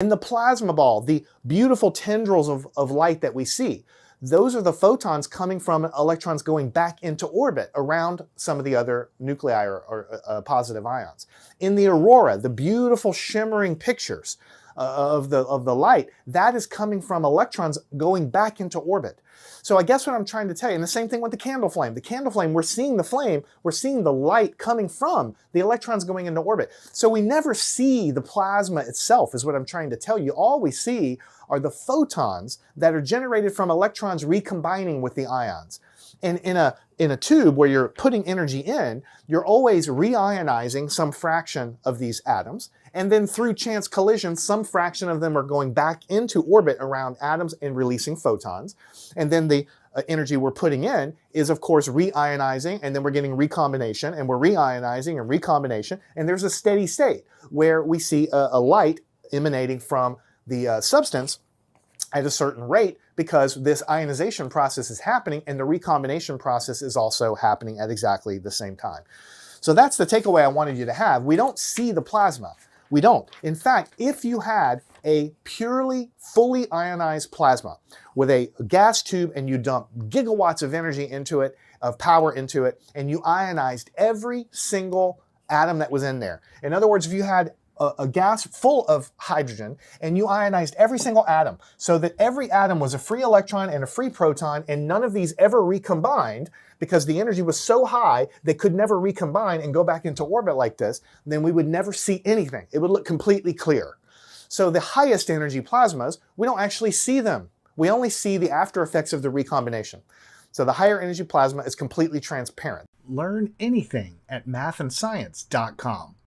In the plasma ball, the beautiful tendrils of, of light that we see, those are the photons coming from electrons going back into orbit around some of the other nuclei or, or uh, uh positive ions. In the aurora, the beautiful shimmering pictures Uh, uh, of, the, of the light, that is coming from electrons going back into orbit. So I guess what I'm trying to tell you, and the same thing with the candle flame. The candle flame, we're seeing the flame, we're seeing the light coming from the electrons going into orbit. So we never see the plasma itself, is what I'm trying to tell you. All we see are the photons that are generated from electrons recombining with the ions. And in a, in a tube where you're putting energy in, you're always reionizing some fraction of these atoms. And then through chance collision, some fraction of them are going back into orbit around atoms and releasing photons. And then the uh, energy we're putting in is, of course, reionizing, and then we're getting recombination, and we're reionizing and recombination. And there's a steady state where we see a, a light emanating from the uh, substance at a certain rate because this ionization process is happening and the recombination process is also happening at exactly the same time. So that's the takeaway I wanted you to have. We don't see the plasma. We don't. In fact, if you had a purely fully ionized plasma with a gas tube and you dump gigawatts of energy into it, of power into it, and you ionized every single atom that was in there. In other words, if you had a, a, gas full of hydrogen and you ionized every single atom so that every atom was a free electron and a free proton and none of these ever recombined because the energy was so high they could never recombine and go back into orbit like this, then we would never see anything. It would look completely clear. So the highest energy plasmas, we don't actually see them. We only see the after effects of the recombination. So the higher energy plasma is completely transparent. Learn anything at mathandscience.com.